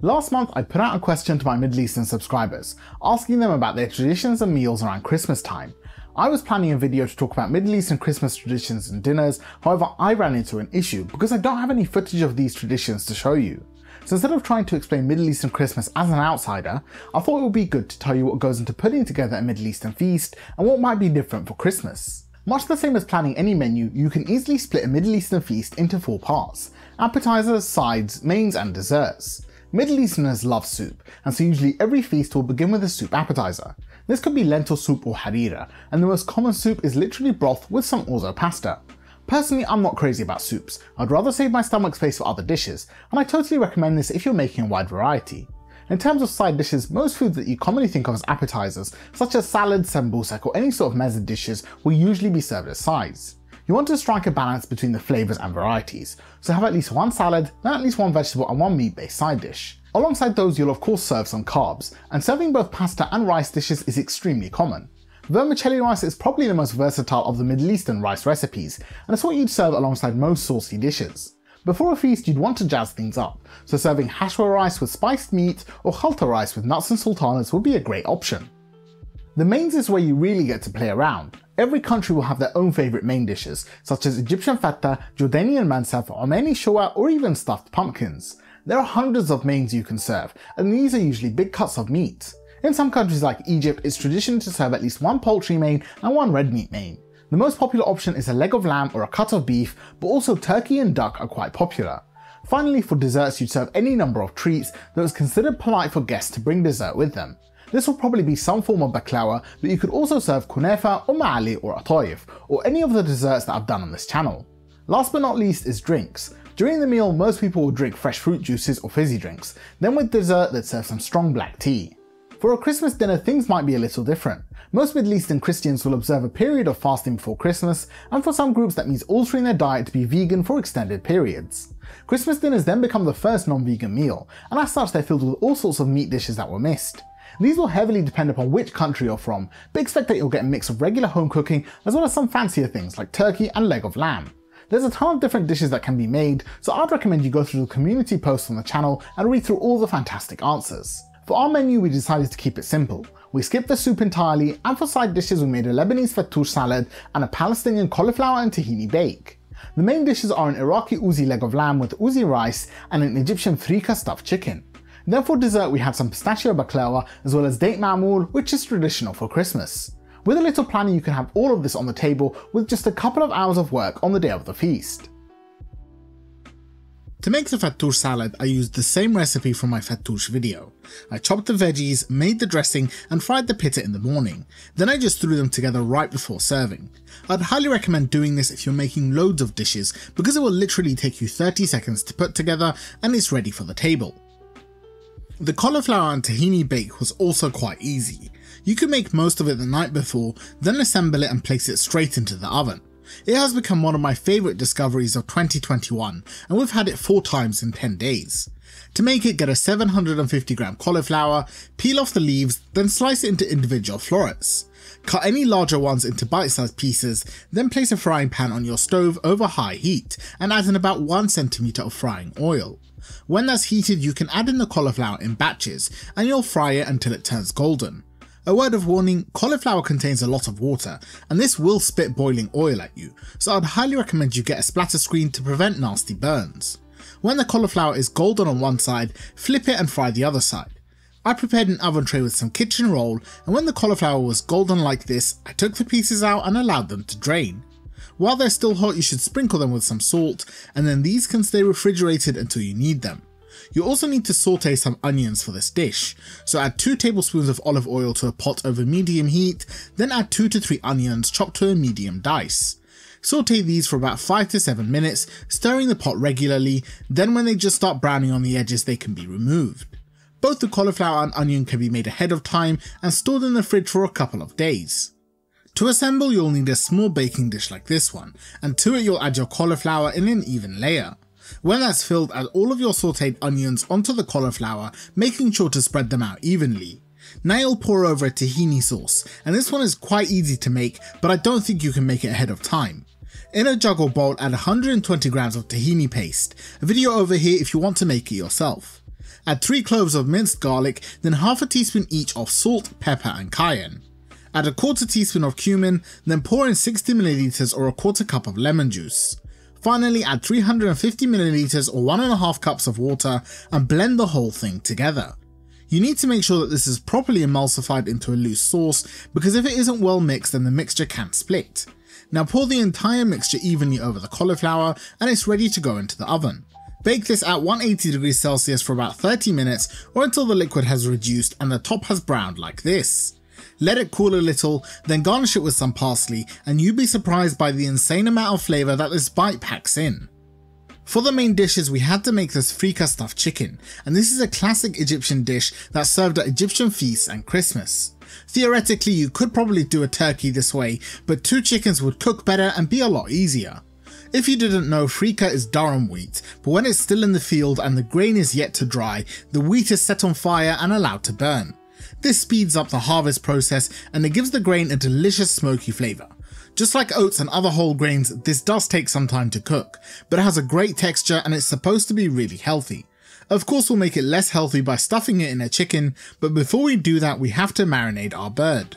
Last month, I put out a question to my Middle Eastern subscribers, asking them about their traditions and meals around Christmas time. I was planning a video to talk about Middle Eastern Christmas traditions and dinners, however, I ran into an issue because I don't have any footage of these traditions to show you. So instead of trying to explain Middle Eastern Christmas as an outsider, I thought it would be good to tell you what goes into putting together a Middle Eastern feast and what might be different for Christmas. Much the same as planning any menu, you can easily split a Middle Eastern feast into four parts appetizers, sides, mains, and desserts. Middle Easterners love soup, and so usually every feast will begin with a soup appetizer. This could be lentil soup or harira, and the most common soup is literally broth with some orzo pasta. Personally, I'm not crazy about soups, I'd rather save my stomach space for other dishes, and I totally recommend this if you're making a wide variety. In terms of side dishes, most foods that you commonly think of as appetizers, such as salads, sembusek, or any sort of mezze dishes, will usually be served as sides. You want to strike a balance between the flavours and varieties, so have at least one salad, then at least one vegetable and one meat-based side dish. Alongside those you'll of course serve some carbs, and serving both pasta and rice dishes is extremely common. Vermicelli rice is probably the most versatile of the Middle Eastern rice recipes, and it's what you'd serve alongside most saucy dishes. Before a feast, you'd want to jazz things up, so serving hashwa rice with spiced meat or khalta rice with nuts and sultanas would be a great option. The mains is where you really get to play around. Every country will have their own favourite main dishes, such as Egyptian fattah, Jordanian mansaf, Omani shoa, or even stuffed pumpkins. There are hundreds of mains you can serve, and these are usually big cuts of meat. In some countries like Egypt, it's tradition to serve at least one poultry main and one red meat main. The most popular option is a leg of lamb or a cut of beef, but also turkey and duck are quite popular. Finally, for desserts, you'd serve any number of treats that was considered polite for guests to bring dessert with them. This will probably be some form of baklawa, but you could also serve kunefa or ma'ali or atoyif, or any of the desserts that I've done on this channel. Last but not least is drinks. During the meal, most people will drink fresh fruit juices or fizzy drinks, then with dessert they'd serve some strong black tea. For a Christmas dinner, things might be a little different. Most Middle Eastern Christians will observe a period of fasting before Christmas, and for some groups that means altering their diet to be vegan for extended periods. Christmas dinners then become the first non-vegan meal, and as such they're filled with all sorts of meat dishes that were missed. These will heavily depend upon which country you're from, but expect that you'll get a mix of regular home cooking as well as some fancier things like turkey and leg of lamb. There's a ton of different dishes that can be made, so I'd recommend you go through the community posts on the channel and read through all the fantastic answers. For our menu we decided to keep it simple. We skipped the soup entirely, and for side dishes we made a Lebanese fattoush salad and a Palestinian cauliflower and tahini bake. The main dishes are an Iraqi ouzi leg of lamb with ouzi rice and an Egyptian freekeh stuffed chicken. Then for dessert we have some pistachio baklava as well as date ma'moul which is traditional for Christmas. With a little planning you can have all of this on the table with just a couple of hours of work on the day of the feast. To make the fattoush salad, I used the same recipe from my fattoush video. I chopped the veggies, made the dressing, and fried the pitta in the morning. Then I just threw them together right before serving. I'd highly recommend doing this if you're making loads of dishes because it will literally take you 30 seconds to put together and it's ready for the table. The cauliflower and tahini bake was also quite easy. You could make most of it the night before, then assemble it and place it straight into the oven. It has become one of my favourite discoveries of 2021 and we've had it 4 times in 10 days. To make it, get a 750 gram cauliflower, peel off the leaves, then slice it into individual florets. Cut any larger ones into bite-sized pieces, then place a frying pan on your stove over high heat and add in about 1cm of frying oil. When that's heated you can add in the cauliflower in batches and you'll fry it until it turns golden. A word of warning, cauliflower contains a lot of water and this will spit boiling oil at you, so I'd highly recommend you get a splatter screen to prevent nasty burns. When the cauliflower is golden on one side, flip it and fry the other side. I prepared an oven tray with some kitchen roll and when the cauliflower was golden like this, I took the pieces out and allowed them to drain. While they're still hot you should sprinkle them with some salt and then these can stay refrigerated until you need them. You also need to saute some onions for this dish, so add 2 tablespoons of olive oil to a pot over medium heat, then add 2 to 3 onions chopped to a medium dice. Saute these for about 5 to 7 minutes, stirring the pot regularly, then when they just start browning on the edges they can be removed. Both the cauliflower and onion can be made ahead of time and stored in the fridge for a couple of days. To assemble you'll need a small baking dish like this one, and to it you'll add your cauliflower in an even layer. When that's filled, add all of your sauteed onions onto the cauliflower, making sure to spread them out evenly. Now you'll pour over a tahini sauce, and this one is quite easy to make, but I don't think you can make it ahead of time. In a jug or bowl add 120 grams of tahini paste, a video over here if you want to make it yourself. Add 3 cloves of minced garlic, then half a teaspoon each of salt, pepper and cayenne. Add a quarter teaspoon of cumin, then pour in 60ml or a quarter cup of lemon juice. Finally add 350ml or 1.5 cups of water and blend the whole thing together. You need to make sure that this is properly emulsified into a loose sauce because if it isn't well mixed then the mixture can split. Now pour the entire mixture evenly over the cauliflower and it's ready to go into the oven. Bake this at 180 degrees Celsius for about 30 minutes or until the liquid has reduced and the top has browned like this. Let it cool a little, then garnish it with some parsley and you'd be surprised by the insane amount of flavour that this bite packs in. For the main dishes we had to make this freekeh stuffed chicken, and this is a classic Egyptian dish that's served at Egyptian feasts and Christmas. Theoretically you could probably do a turkey this way, but two chickens would cook better and be a lot easier. If you didn't know, freekeh is durum wheat, but when it's still in the field and the grain is yet to dry, the wheat is set on fire and allowed to burn. This speeds up the harvest process and it gives the grain a delicious smoky flavour. Just like oats and other whole grains, this does take some time to cook, but it has a great texture and it's supposed to be really healthy. Of course we'll make it less healthy by stuffing it in a chicken, but before we do that we have to marinate our bird.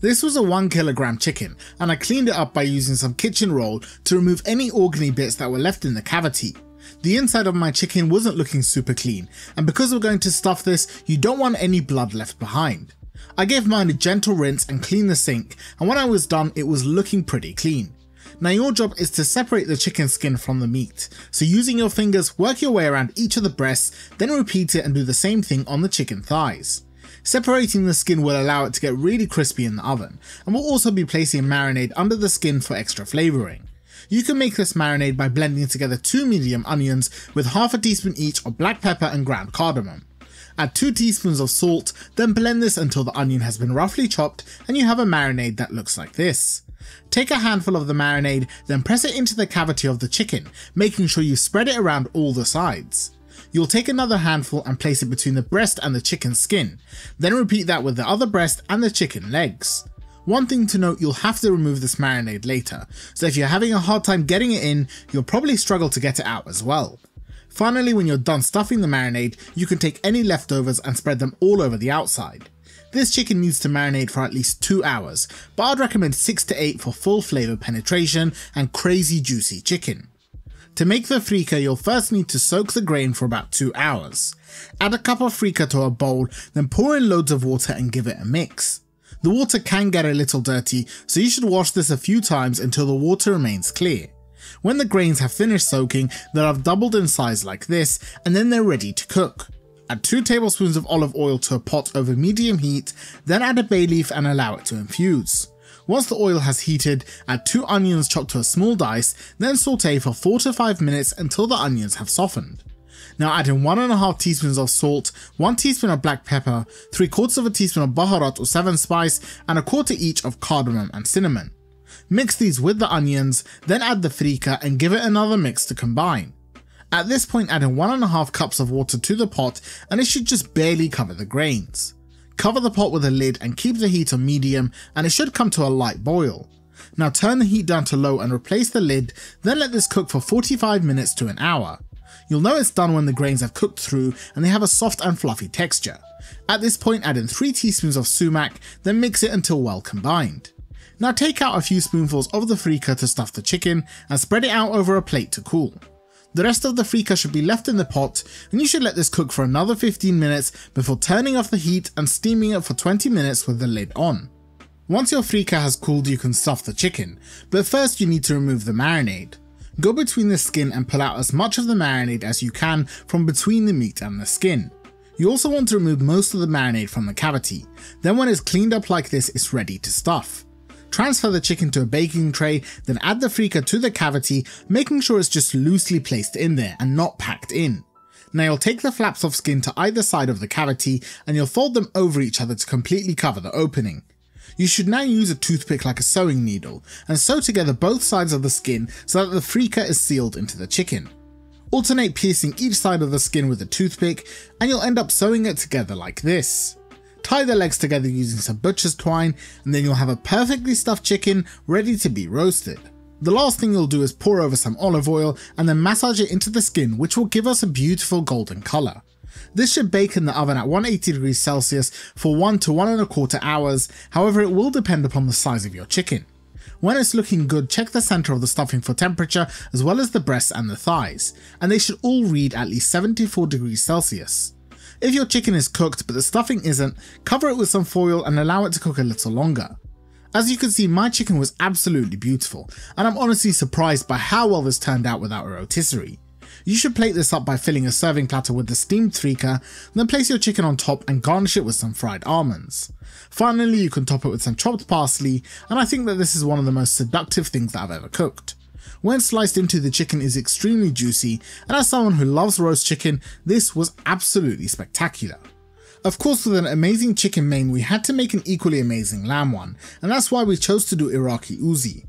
This was a 1kg chicken, and I cleaned it up by using some kitchen roll to remove any organy bits that were left in the cavity. The inside of my chicken wasn't looking super clean, and because we're going to stuff this, you don't want any blood left behind. I gave mine a gentle rinse and cleaned the sink, and when I was done it was looking pretty clean. Now your job is to separate the chicken skin from the meat, so using your fingers work your way around each of the breasts, then repeat it and do the same thing on the chicken thighs. Separating the skin will allow it to get really crispy in the oven, and we'll also be placing marinade under the skin for extra flavouring. You can make this marinade by blending together 2 medium onions with half a teaspoon each of black pepper and ground cardamom. Add 2 teaspoons of salt, then blend this until the onion has been roughly chopped and you have a marinade that looks like this. Take a handful of the marinade, then press it into the cavity of the chicken, making sure you spread it around all the sides. You'll take another handful and place it between the breast and the chicken skin, then repeat that with the other breast and the chicken legs. One thing to note, you'll have to remove this marinade later, so if you're having a hard time getting it in, you'll probably struggle to get it out as well. Finally, when you're done stuffing the marinade, you can take any leftovers and spread them all over the outside. This chicken needs to marinate for at least 2 hours, but I'd recommend 6 to 8 for full flavour penetration and crazy juicy chicken. To make the freekeh you'll first need to soak the grain for about 2 hours. Add a cup of freekeh to a bowl, then pour in loads of water and give it a mix. The water can get a little dirty, so you should wash this a few times until the water remains clear. When the grains have finished soaking, they'll have doubled in size like this, and then they're ready to cook. Add 2 tablespoons of olive oil to a pot over medium heat, then add a bay leaf and allow it to infuse. Once the oil has heated, add 2 onions chopped to a small dice, then saute for 4 to 5 minutes until the onions have softened. Now add in 1.5 teaspoons of salt, 1 teaspoon of black pepper, 3 quarters of a teaspoon of baharat or 7 spice, and a quarter each of cardamom and cinnamon. Mix these with the onions, then add the freekeh and give it another mix to combine. At this point add in 1.5 cups of water to the pot and it should just barely cover the grains. Cover the pot with a lid and keep the heat on medium and it should come to a light boil. Now turn the heat down to low and replace the lid, then let this cook for 45 minutes to an hour. You'll know it's done when the grains have cooked through and they have a soft and fluffy texture. At this point add in 3 teaspoons of sumac, then mix it until well combined. Now take out a few spoonfuls of the freekeh to stuff the chicken and spread it out over a plate to cool. The rest of the freekeh should be left in the pot and you should let this cook for another 15 minutes before turning off the heat and steaming it for 20 minutes with the lid on. Once your freekeh has cooled you can stuff the chicken, but first you need to remove the marinade. Go between the skin and pull out as much of the marinade as you can from between the meat and the skin. You also want to remove most of the marinade from the cavity, then when it's cleaned up like this it's ready to stuff. Transfer the chicken to a baking tray, then add the freekeh to the cavity, making sure it's just loosely placed in there and not packed in. Now you'll take the flaps of skin to either side of the cavity and you'll fold them over each other to completely cover the opening. You should now use a toothpick like a sewing needle and sew together both sides of the skin so that the freekeh is sealed into the chicken. Alternate piercing each side of the skin with a toothpick and you'll end up sewing it together like this. Tie the legs together using some butcher's twine and then you'll have a perfectly stuffed chicken ready to be roasted. The last thing you'll do is pour over some olive oil and then massage it into the skin which will give us a beautiful golden colour. This should bake in the oven at 180 degrees Celsius for 1 to 1 and a quarter hours, however it will depend upon the size of your chicken. When it's looking good, check the center of the stuffing for temperature as well as the breasts and the thighs, and they should all read at least 74 degrees Celsius. If your chicken is cooked but the stuffing isn't, cover it with some foil and allow it to cook a little longer. As you can see, my chicken was absolutely beautiful, and I'm honestly surprised by how well this turned out without a rotisserie. You should plate this up by filling a serving platter with the steamed freekeh, then place your chicken on top and garnish it with some fried almonds. Finally, you can top it with some chopped parsley, and I think that this is one of the most seductive things that I've ever cooked. When sliced into the chicken is extremely juicy, and as someone who loves roast chicken, this was absolutely spectacular. Of course with an amazing chicken main we had to make an equally amazing lamb one, and that's why we chose to do Iraqi Ouzi.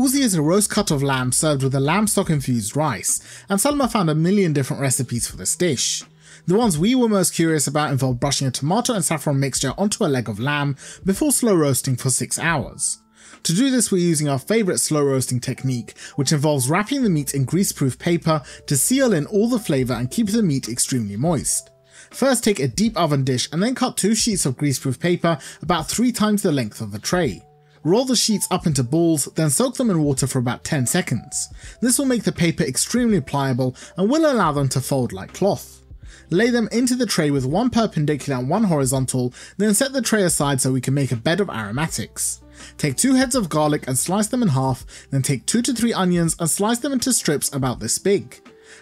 Ouzi is a roast cut of lamb served with a lamb stock infused rice, and Salma found a million different recipes for this dish. The ones we were most curious about involved brushing a tomato and saffron mixture onto a leg of lamb before slow roasting for 6 hours. To do this we're using our favourite slow roasting technique, which involves wrapping the meat in greaseproof paper to seal in all the flavour and keep the meat extremely moist. First take a deep oven dish and then cut two sheets of greaseproof paper about 3 times the length of the tray. Roll the sheets up into balls, then soak them in water for about 10 seconds. This will make the paper extremely pliable and will allow them to fold like cloth. Lay them into the tray with one perpendicular and one horizontal, then set the tray aside so we can make a bed of aromatics. Take two heads of garlic and slice them in half, then take two to three onions and slice them into strips about this big.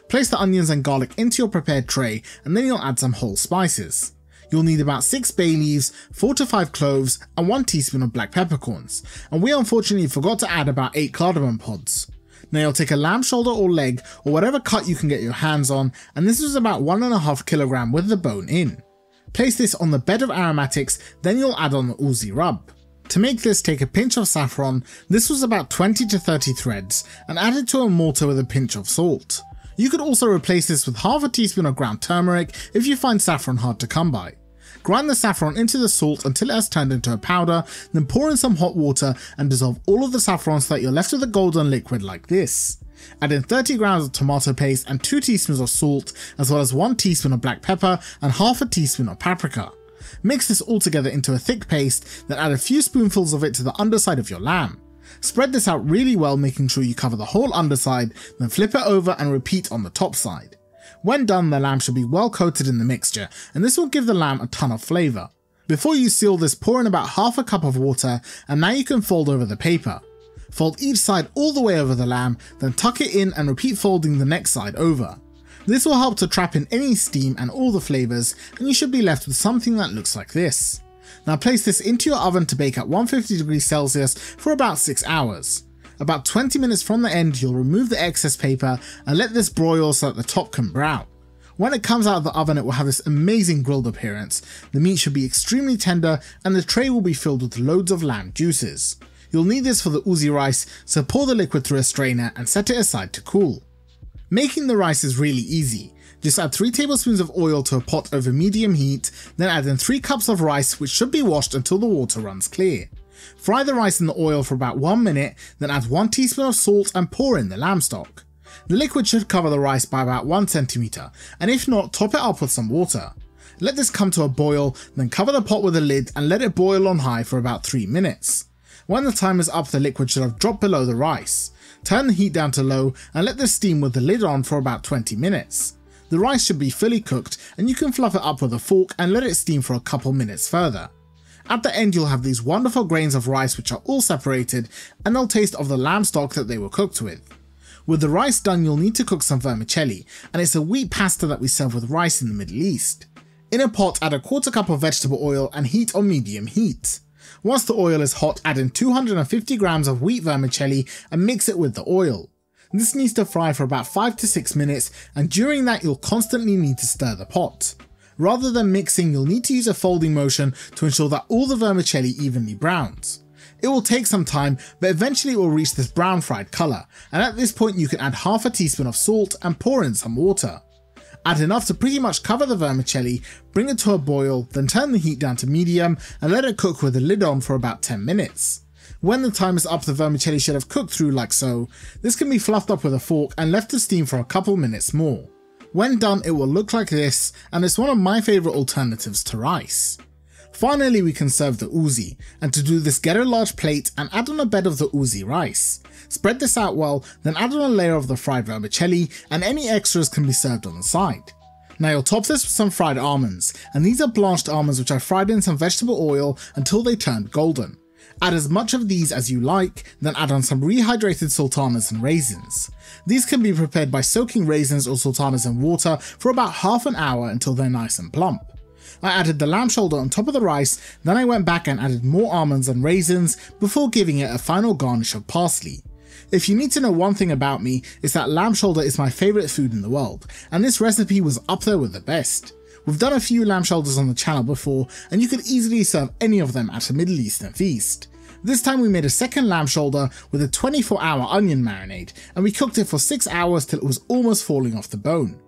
Place the onions and garlic into your prepared tray and then you'll add some whole spices you'll need about 6 bay leaves, 4 to 5 cloves, and 1 teaspoon of black peppercorns, and we unfortunately forgot to add about 8 cardamom pods. Now you'll take a lamb shoulder or leg, or whatever cut you can get your hands on, and this is about 1.5 kg with the bone in. Place this on the bed of aromatics, then you'll add on the Ouzi rub. To make this, take a pinch of saffron, this was about 20 to 30 threads, and add it to a mortar with a pinch of salt. You could also replace this with half a teaspoon of ground turmeric if you find saffron hard to come by. Grind the saffron into the salt until it has turned into a powder, then pour in some hot water and dissolve all of the saffron so that you're left with a golden liquid like this. Add in 30 grams of tomato paste and 2 teaspoons of salt, as well as 1 teaspoon of black pepper and half a teaspoon of paprika. Mix this all together into a thick paste, then add a few spoonfuls of it to the underside of your lamb. Spread this out really well making sure you cover the whole underside, then flip it over and repeat on the top side. When done the lamb should be well coated in the mixture and this will give the lamb a ton of flavour. Before you seal this pour in about half a cup of water and now you can fold over the paper. Fold each side all the way over the lamb, then tuck it in and repeat folding the next side over. This will help to trap in any steam and all the flavours and you should be left with something that looks like this. Now place this into your oven to bake at 150 degrees Celsius for about 6 hours. About 20 minutes from the end you'll remove the excess paper and let this broil so that the top can brown. When it comes out of the oven it will have this amazing grilled appearance, the meat should be extremely tender and the tray will be filled with loads of lamb juices. You'll need this for the ouzi rice, so pour the liquid through a strainer and set it aside to cool. Making the rice is really easy. Just add 3 tablespoons of oil to a pot over medium heat, then add in 3 cups of rice which should be washed until the water runs clear. Fry the rice in the oil for about 1 minute, then add 1 teaspoon of salt and pour in the lamb stock. The liquid should cover the rice by about 1cm, and if not, top it up with some water. Let this come to a boil, then cover the pot with a lid and let it boil on high for about 3 minutes. When the time is up the liquid should have dropped below the rice. Turn the heat down to low and let this steam with the lid on for about 20 minutes. The rice should be fully cooked and you can fluff it up with a fork and let it steam for a couple minutes further. At the end you'll have these wonderful grains of rice which are all separated and they'll taste of the lamb stock that they were cooked with. With the rice done you'll need to cook some vermicelli and it's a wheat pasta that we serve with rice in the Middle East. In a pot add a quarter cup of vegetable oil and heat on medium heat. Once the oil is hot add in 250 grams of wheat vermicelli and mix it with the oil. This needs to fry for about 5 to 6 minutes and during that you'll constantly need to stir the pot. Rather than mixing you'll need to use a folding motion to ensure that all the vermicelli evenly browns. It will take some time but eventually it will reach this brown fried colour and at this point you can add half a teaspoon of salt and pour in some water. Add enough to pretty much cover the vermicelli, bring it to a boil, then turn the heat down to medium and let it cook with the lid on for about 10 minutes. When the time is up the vermicelli should have cooked through like so. This can be fluffed up with a fork and left to steam for a couple minutes more. When done, it will look like this, and it's one of my favourite alternatives to rice. Finally, we can serve the ouzi, and to do this get a large plate and add on a bed of the ouzi rice. Spread this out well, then add on a layer of the fried vermicelli, and any extras can be served on the side. Now you'll top this with some fried almonds, and these are blanched almonds which I fried in some vegetable oil until they turned golden. Add as much of these as you like, then add on some rehydrated sultanas and raisins. These can be prepared by soaking raisins or sultanas in water for about half an hour until they're nice and plump. I added the lamb shoulder on top of the rice, then I went back and added more almonds and raisins before giving it a final garnish of parsley. If you need to know one thing about me, it's that lamb shoulder is my favourite food in the world, and this recipe was up there with the best. We've done a few lamb shoulders on the channel before, and you could easily serve any of them at a Middle Eastern feast. This time we made a second lamb shoulder with a 24 hour onion marinade, and we cooked it for 6 hours till it was almost falling off the bone.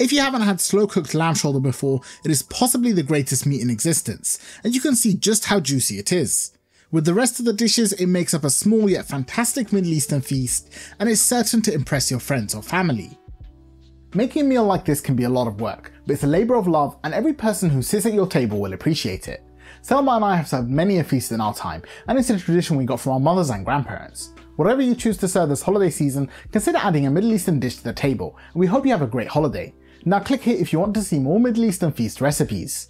If you haven't had slow cooked lamb shoulder before, it is possibly the greatest meat in existence, and you can see just how juicy it is. With the rest of the dishes, it makes up a small yet fantastic Middle Eastern feast, and is certain to impress your friends or family. Making a meal like this can be a lot of work, but it's a labour of love, and every person who sits at your table will appreciate it. Selma and I have served many a feast in our time, and it's a tradition we got from our mothers and grandparents. Whatever you choose to serve this holiday season, consider adding a Middle Eastern dish to the table, and we hope you have a great holiday. Now click here if you want to see more Middle Eastern feast recipes.